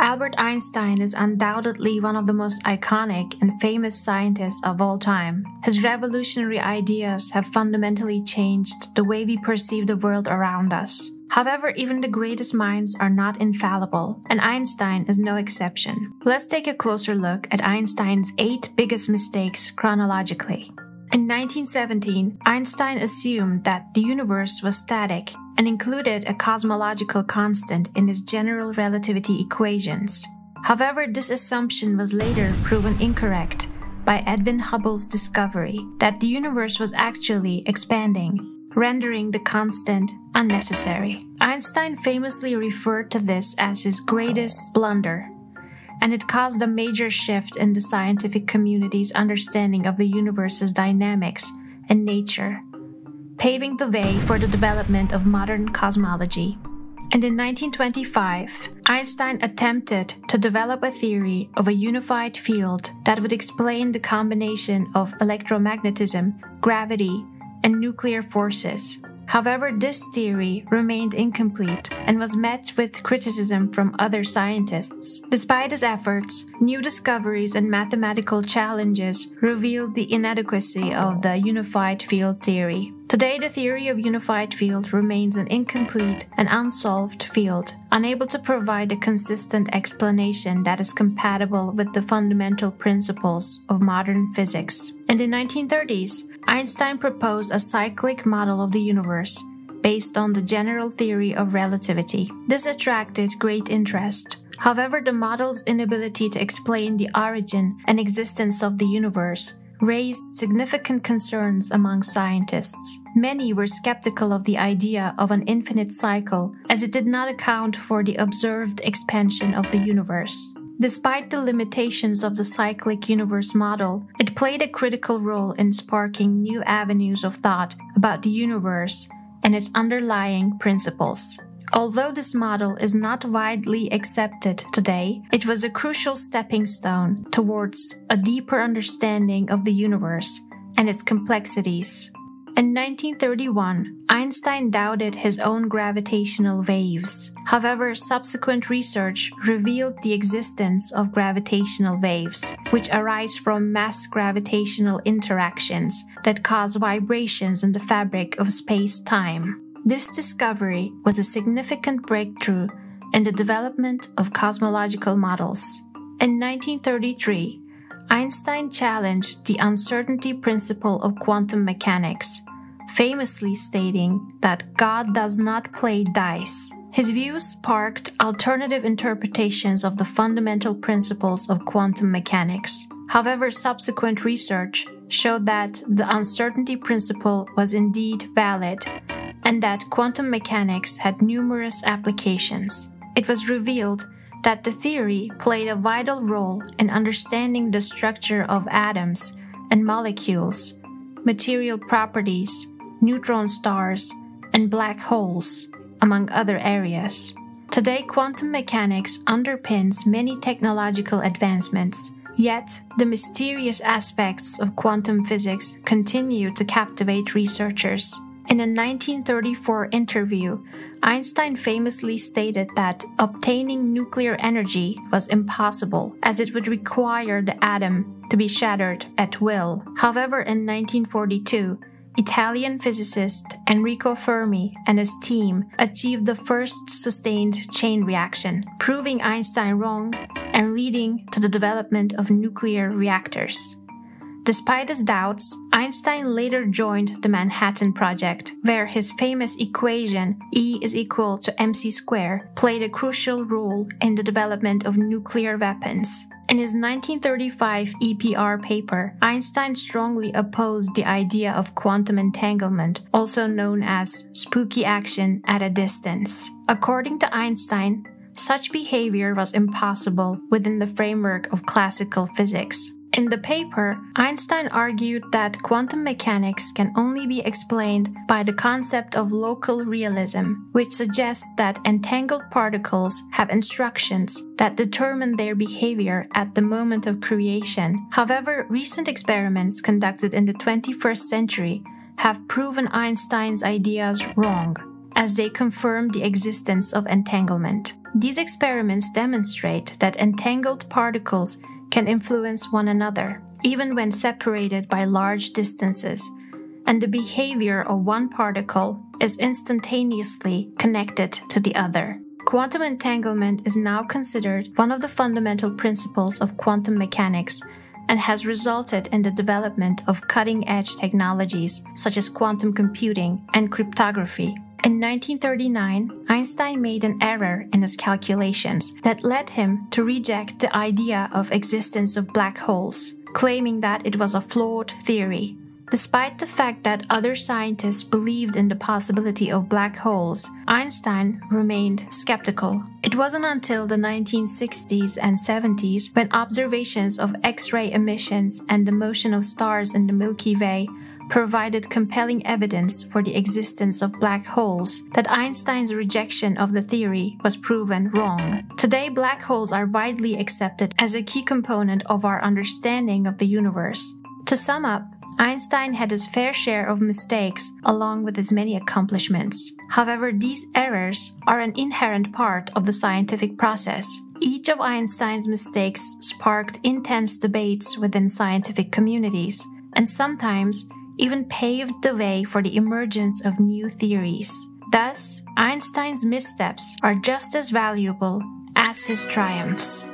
Albert Einstein is undoubtedly one of the most iconic and famous scientists of all time. His revolutionary ideas have fundamentally changed the way we perceive the world around us. However, even the greatest minds are not infallible, and Einstein is no exception. Let's take a closer look at Einstein's eight biggest mistakes chronologically. In 1917, Einstein assumed that the universe was static and included a cosmological constant in his general relativity equations. However, this assumption was later proven incorrect by Edwin Hubble's discovery that the universe was actually expanding, rendering the constant unnecessary. Einstein famously referred to this as his greatest blunder and it caused a major shift in the scientific community's understanding of the universe's dynamics and nature, paving the way for the development of modern cosmology. And in 1925, Einstein attempted to develop a theory of a unified field that would explain the combination of electromagnetism, gravity, and nuclear forces. However, this theory remained incomplete and was met with criticism from other scientists. Despite his efforts, new discoveries and mathematical challenges revealed the inadequacy of the unified field theory. Today, the theory of unified field remains an incomplete and unsolved field, unable to provide a consistent explanation that is compatible with the fundamental principles of modern physics. In the 1930s, Einstein proposed a cyclic model of the universe based on the general theory of relativity. This attracted great interest. However, the model's inability to explain the origin and existence of the universe raised significant concerns among scientists. Many were skeptical of the idea of an infinite cycle as it did not account for the observed expansion of the universe. Despite the limitations of the cyclic universe model, it played a critical role in sparking new avenues of thought about the universe and its underlying principles. Although this model is not widely accepted today, it was a crucial stepping stone towards a deeper understanding of the universe and its complexities. In 1931, Einstein doubted his own gravitational waves. However, subsequent research revealed the existence of gravitational waves, which arise from mass gravitational interactions that cause vibrations in the fabric of space time. This discovery was a significant breakthrough in the development of cosmological models. In 1933, Einstein challenged the uncertainty principle of quantum mechanics famously stating that God does not play dice. His views sparked alternative interpretations of the fundamental principles of quantum mechanics. However, subsequent research showed that the uncertainty principle was indeed valid and that quantum mechanics had numerous applications. It was revealed that the theory played a vital role in understanding the structure of atoms and molecules, material properties, neutron stars, and black holes, among other areas. Today, quantum mechanics underpins many technological advancements, yet, the mysterious aspects of quantum physics continue to captivate researchers. In a 1934 interview, Einstein famously stated that obtaining nuclear energy was impossible, as it would require the atom to be shattered at will. However, in 1942, Italian physicist Enrico Fermi and his team achieved the first sustained chain reaction, proving Einstein wrong and leading to the development of nuclear reactors. Despite his doubts, Einstein later joined the Manhattan Project, where his famous equation E is equal to mc squared played a crucial role in the development of nuclear weapons. In his 1935 EPR paper, Einstein strongly opposed the idea of quantum entanglement, also known as spooky action at a distance. According to Einstein, such behavior was impossible within the framework of classical physics. In the paper, Einstein argued that quantum mechanics can only be explained by the concept of local realism, which suggests that entangled particles have instructions that determine their behavior at the moment of creation. However, recent experiments conducted in the 21st century have proven Einstein's ideas wrong as they confirm the existence of entanglement. These experiments demonstrate that entangled particles can influence one another, even when separated by large distances, and the behavior of one particle is instantaneously connected to the other. Quantum entanglement is now considered one of the fundamental principles of quantum mechanics and has resulted in the development of cutting edge technologies such as quantum computing and cryptography. In 1939, Einstein made an error in his calculations that led him to reject the idea of existence of black holes, claiming that it was a flawed theory. Despite the fact that other scientists believed in the possibility of black holes, Einstein remained skeptical. It wasn't until the 1960s and 70s when observations of X ray emissions and the motion of stars in the Milky Way provided compelling evidence for the existence of black holes that Einstein's rejection of the theory was proven wrong. Today, black holes are widely accepted as a key component of our understanding of the universe. To sum up, Einstein had his fair share of mistakes along with his many accomplishments. However, these errors are an inherent part of the scientific process. Each of Einstein's mistakes sparked intense debates within scientific communities, and sometimes even paved the way for the emergence of new theories. Thus, Einstein's missteps are just as valuable as his triumphs.